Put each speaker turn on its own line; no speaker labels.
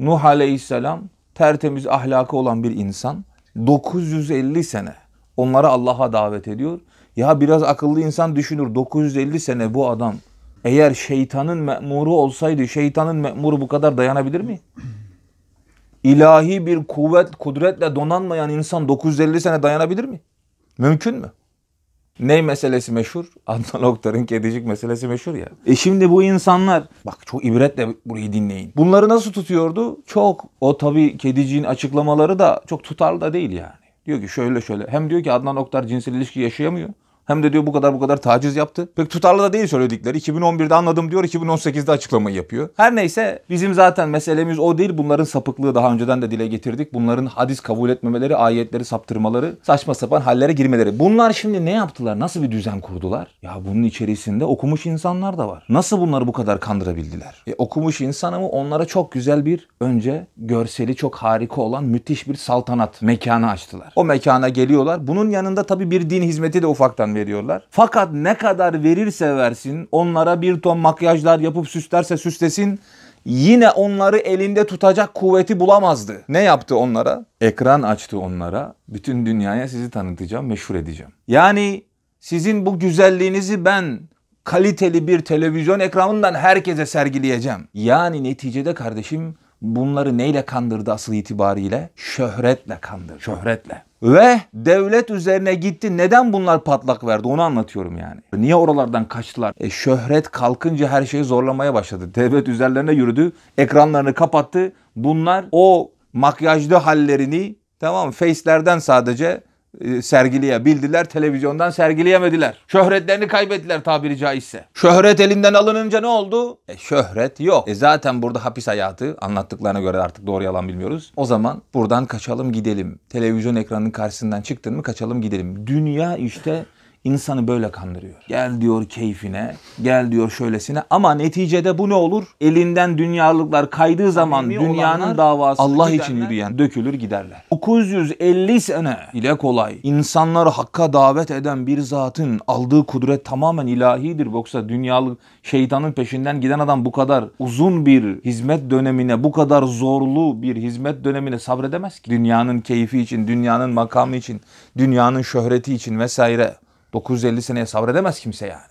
Nuh Aleyhisselam tertemiz ahlakı olan bir insan 950 sene onları Allah'a davet ediyor. Ya biraz akıllı insan düşünür 950 sene bu adam eğer şeytanın memuru olsaydı şeytanın memuru bu kadar dayanabilir mi? İlahi bir kuvvet, kudretle donanmayan insan 950 sene dayanabilir mi? Mümkün mü? Ney meselesi meşhur? Adnan Oktar'ın kedicik meselesi meşhur ya. E şimdi bu insanlar bak çok ibretle burayı dinleyin. Bunları nasıl tutuyordu? Çok. O tabii kediciğin açıklamaları da çok tutarlı da değil yani. Diyor ki şöyle şöyle. Hem diyor ki Adnan Oktar cinsel ilişki yaşayamıyor. Hem de diyor bu kadar bu kadar taciz yaptı. Pek tutarlı da değil söyledikleri. 2011'de anladım diyor, 2018'de açıklamayı yapıyor. Her neyse bizim zaten meselemiz o değil. Bunların sapıklığı daha önceden de dile getirdik. Bunların hadis kabul etmemeleri, ayetleri saptırmaları, saçma sapan hallere girmeleri. Bunlar şimdi ne yaptılar? Nasıl bir düzen kurdular? Ya bunun içerisinde okumuş insanlar da var. Nasıl bunları bu kadar kandırabildiler? E, okumuş insan ama onlara çok güzel bir önce görseli çok harika olan müthiş bir saltanat mekanı açtılar. O mekana geliyorlar. Bunun yanında tabii bir din hizmeti de ufaktan veriyorlar. Fakat ne kadar verirse versin onlara bir ton makyajlar yapıp süslerse süslesin yine onları elinde tutacak kuvveti bulamazdı. Ne yaptı onlara? Ekran açtı onlara. Bütün dünyaya sizi tanıtacağım, meşhur edeceğim. Yani sizin bu güzelliğinizi ben kaliteli bir televizyon ekranından herkese sergileyeceğim. Yani neticede kardeşim bunları neyle kandırdı asıl itibariyle? Şöhretle kandırdı. Şöhretle. Ve devlet üzerine gitti. Neden bunlar patlak verdi onu anlatıyorum yani. Niye oralardan kaçtılar? E, şöhret kalkınca her şeyi zorlamaya başladı. Devlet üzerlerine yürüdü. Ekranlarını kapattı. Bunlar o makyajlı hallerini tamam? Face'lerden sadece sergileyebildiler. Televizyondan sergileyemediler. Şöhretlerini kaybettiler tabiri caizse. Şöhret elinden alınınca ne oldu? E, şöhret yok. E, zaten burada hapis hayatı anlattıklarına göre artık doğru yalan bilmiyoruz. O zaman buradan kaçalım gidelim. Televizyon ekranının karşısından çıktın mı kaçalım gidelim. Dünya işte İnsanı böyle kandırıyor. Gel diyor keyfine, gel diyor şöylesine ama neticede bu ne olur? Elinden dünyalıklar kaydığı zaman
Samimi
dünyanın davası Allah
giderler.
için yürüyen dökülür giderler. 950 sene ile kolay. İnsanları hakka davet eden bir zatın aldığı kudret tamamen ilahidir. Yoksa dünyalık şeytanın peşinden giden adam bu kadar uzun bir hizmet dönemine, bu kadar zorlu bir hizmet dönemine sabredemez ki. Dünyanın keyfi için, dünyanın makamı için, dünyanın şöhreti için vesaire. 950 seneye sabredemez kimse yani.